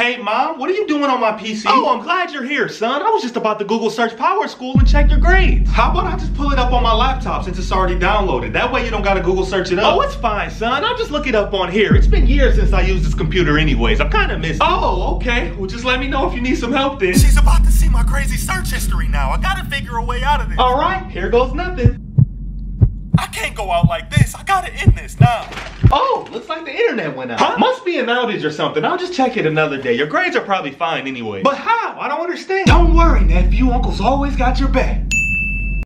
Hey, Mom, what are you doing on my PC? Oh, I'm glad you're here, son. I was just about to Google search PowerSchool and check your grades. How about I just pull it up on my laptop since it's already downloaded? That way you don't gotta Google search it up. Oh, it's fine, son. I'll just look it up on here. It's been years since I used this computer anyways. I'm kinda missing Oh, okay. Well, just let me know if you need some help then. She's about to see my crazy search history now. I gotta figure a way out of this. All right, here goes nothing. Can't go out like this. I gotta end this now. Oh, looks like the internet went out. Huh? Must be an outage or something. I'll just check it another day. Your grades are probably fine anyway. But how? I don't understand. Don't worry, nephew. Uncle's always got your back.